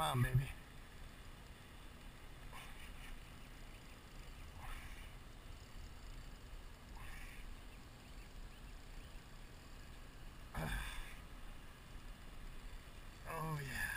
On, baby. Oh yeah.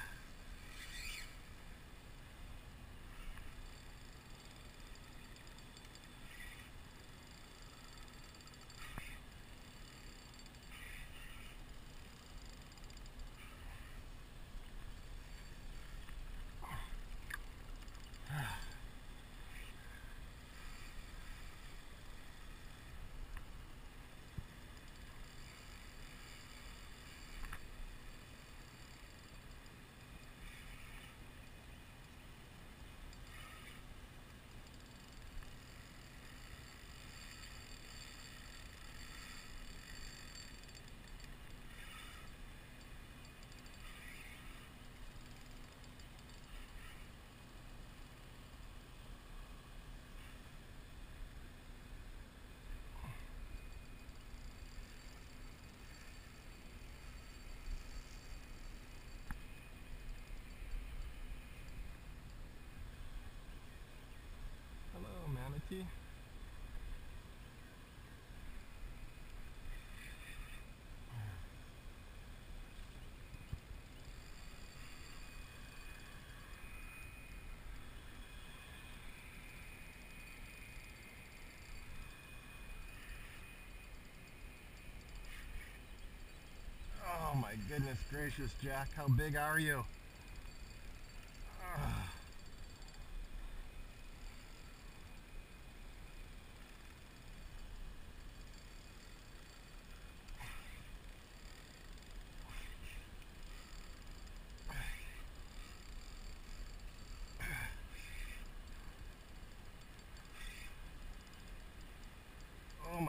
Oh my goodness gracious, Jack. How big are you?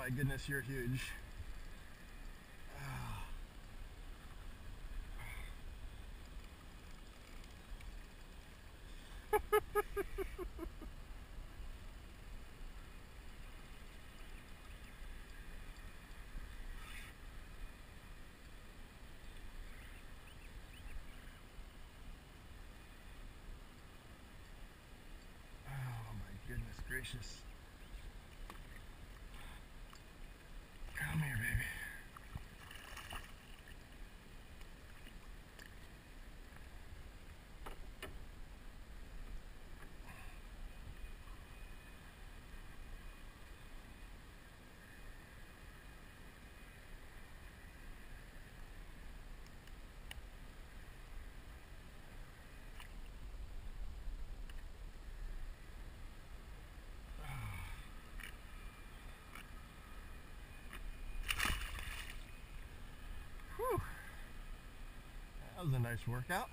My goodness, you're huge. Oh gracious. Come here, baby. A nice workout.